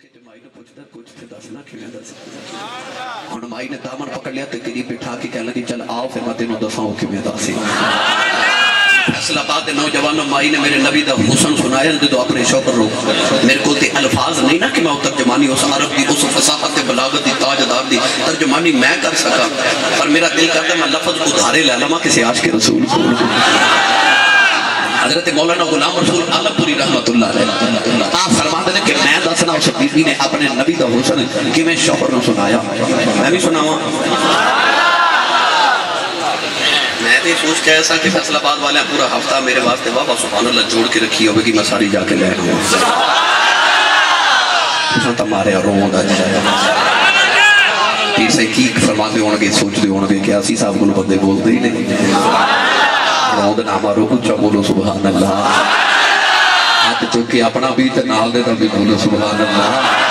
ਮੌਕੇ ਤੇ ਮਾਈ ਨੂੰ ਪੁੱਛਦਾ ਕੁਝ ਤੇ ਦੱਸਣਾ ਕਿਵੇਂ ਦੱਸ ਹੁਣ ਮਾਈ ਨੇ ਦਾਮਨ ਪਕੜ ਲਿਆ ਤੇ ਕਰੀਬ ਬਿਠਾ ਕੇ ਕਹਿਣ ਲੱਗੀ ਚੱਲ ਆਓ ਫਿਰ ਮੈਂ ਤੈਨੂੰ ਦੱਸਾਂ ਉਹ ਕਿਵੇਂ ਦੱਸੇ फैसलाबाद के नौजवानों माई ने मेरे नबी का हुसन सुनाया जो अपने शौकर रो मेरे को ते अल्फाज नहीं ना कि मैं तर्जमानी उस अरब की उस फसाहत बलागत की ताजदार की तर्जमानी मैं कर सका पर मेरा दिल करता मैं लफज उधारे ले लवा किसी आश के रसूल को हज़रत मौलाना गुलाम रसूल अलमपुरी रहमतुल्लाह आप फरमाते हैं कि मैं दसना उस बीबी ने अपने नबी का हुसन किवें शौहर नु सुनाया। मैं भी सुनावा जोड़ के रखी होगी मैं की सोचते होंगे बंदे बोलते ही नहीं। रोंद ना मारो कुछ बोलो सुबहान अल्लाह हाथ चुक के अपना भी ते नाल दे भी बोलो सुबहान अल्लाह भाई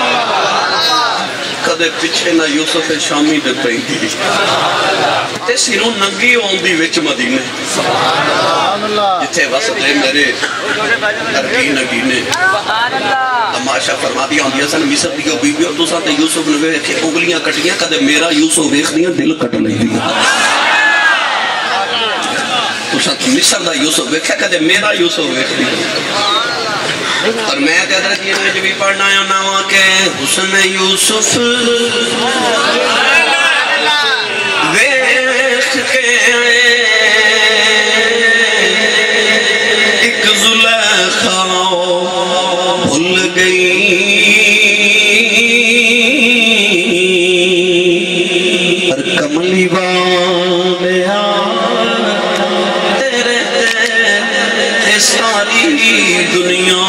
पिछे ना यूसुफ शामी पे सिरो नंगी आदि मदीने जिथे बस मेरे नंगी ने फरमा दी आदि सन मिसर दी बीबी तुसा तो यूसुफ ने वे इतने उंगलियाँ कटिया कद मेरा यूसुफ वेख दिया दिल कट लगी मिसर का यूसुफ वेख्या कद मेरा यूसुफ वेख दिया और मैं हज़रत ये में भी पढ़ना है नावा के हुसन यूसुफ। एक भूल गई। पर कमली वाले दुनिया